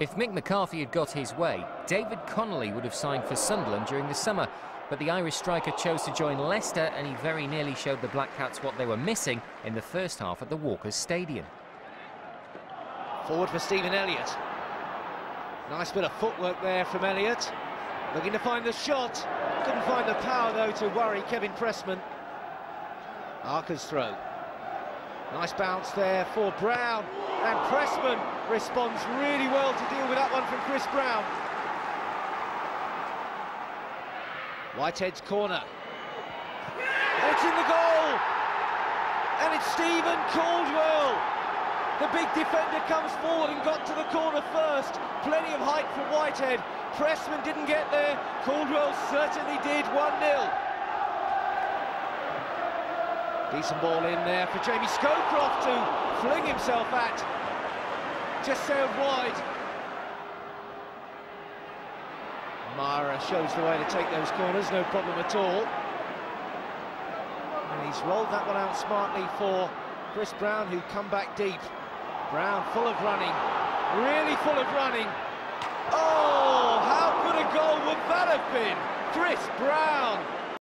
If Mick McCarthy had got his way, David Connolly would have signed for Sunderland during the summer. But the Irish striker chose to join Leicester and he very nearly showed the Black Cats what they were missing in the first half at the Walkers Stadium. Forward for Stephen Elliott. Nice bit of footwork there from Elliott. Looking to find the shot. Couldn't find the power, though, to worry Kevin Pressman. Arca's throw. Nice bounce there for Brown. And Pressman responds really well to deal with that one from Chris Brown. Whitehead's corner. It's in the goal! And it's Stephen Caldwell! The big defender comes forward and got to the corner first. Plenty of height for Whitehead. Pressman didn't get there. Caldwell certainly did. 1-0. Decent ball in there for Jamie Scowcroft to fling himself at. Just sailed wide. Myhre shows the way to take those corners, no problem at all. And he's rolled that one out smartly for Chris Brown, who come back deep. Brown full of running, really full of running. Oh, how good a goal would that have been? Chris Brown